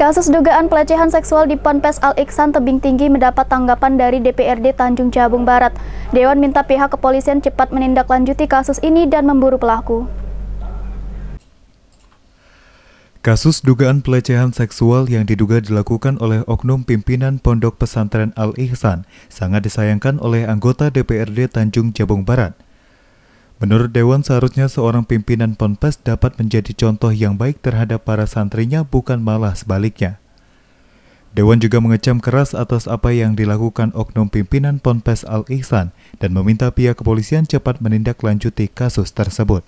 Kasus dugaan pelecehan seksual di Ponpes Al Iksan Tebing Tinggi mendapat tanggapan dari DPRD Tanjung Jabung Barat. Dewan minta pihak kepolisian cepat menindaklanjuti kasus ini dan memburu pelaku. Kasus dugaan pelecehan seksual yang diduga dilakukan oleh oknum pimpinan Pondok Pesantren Al Ihsan sangat disayangkan oleh anggota DPRD Tanjung Jabung Barat. Menurut Dewan, seharusnya seorang pimpinan Ponpes dapat menjadi contoh yang baik terhadap para santrinya, bukan malah sebaliknya. Dewan juga mengecam keras atas apa yang dilakukan oknum pimpinan Ponpes Al-Ihsan dan meminta pihak kepolisian cepat menindaklanjuti kasus tersebut.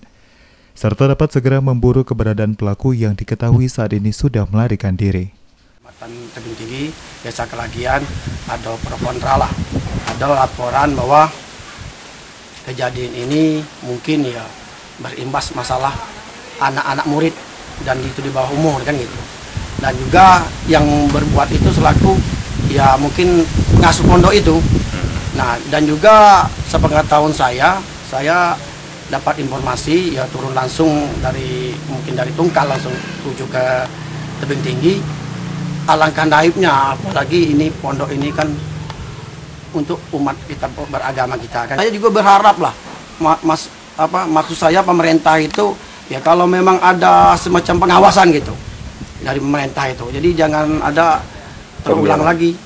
Serta dapat segera memburu keberadaan pelaku yang diketahui saat ini sudah melarikan diri. Matan tebing tinggi, desa kelagian, ada pro kontra lah. Ada laporan bahwa kejadian ini mungkin ya berimbas masalah anak-anak murid dan itu di bawah umur kan gitu. Dan juga yang berbuat itu selaku ya mungkin ngasuh pondok itu. Nah dan juga sepengetahuan saya saya dapat informasi ya turun langsung dari mungkin dari Tungkal langsung tuju ke tebing tinggi. Alangkah naibnya apalagi ini pondok ini kan untuk umat kita beragama kita kan. Saya juga berharap lah mas apa maksud saya pemerintah itu ya kalau memang ada semacam pengawasan gitu dari pemerintah itu. Jadi jangan ada terulang lagi.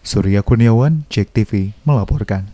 Surya Kurniawan, Cek TV melaporkan.